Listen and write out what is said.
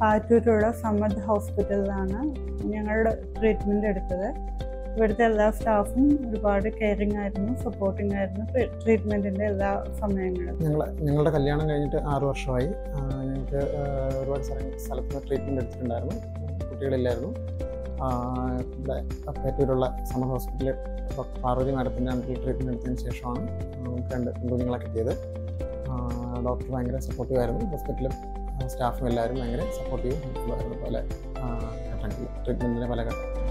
പാറ്റൂരുള്ള സമദ് ഹോസ്പിറ്റലിലാണ് ഞങ്ങളുടെ ട്രീറ്റ്മെന്റ് എടുത്തത്. ഇവിടുത്തെ എല്ലാ സ്റ്റാഫും ഒരുപാട് കെയറിങ് ആയിരുന്നു സപ്പോർട്ടിംഗ് ആയിരുന്നു ട്രീറ്റ്മെന്റിന്റെ എല്ലാ സമയങ്ങളും. ഞങ്ങൾ ഞങ്ങളുടെ കല്യാണം കഴിഞ്ഞിട്ട് ആറ് വർഷമായി. ഞങ്ങൾക്ക് ഒരുപാട് സ്ഥലത്ത് ട്രീറ്റ്മെന്റ് എടുത്തിട്ടുണ്ടായിരുന്നു. കുട്ടികളില്ലായിരുന്നു. ഇവിടെ പേറ്റൂരുള്ള സമർ ഹോസ്പിറ്റലിൽ പാർവതി മാഡത്തിന്റെ അണ്ടറിൽ ട്രീറ്റ്മെന്റ് എടുത്തതിന് ശേഷമാണ് നമുക്ക് രണ്ട് കുഞ്ഞുങ്ങളെ കിട്ടിയത് ഡോക്ടർ ഭയങ്കര സപ്പോർട്ടീവ് ആയിരുന്നു. ഹോസ്പിറ്റലും സ്റ്റാഫും എല്ലാവരും ഭയങ്കര സപ്പോർട്ടീവ് ഹെൽപ്ഫുൾ ആയിരുന്നു പല ഘട്ടങ്ങളിൽ ട്രീറ്റ്മെന്റിന്റെ പല ഘട്ട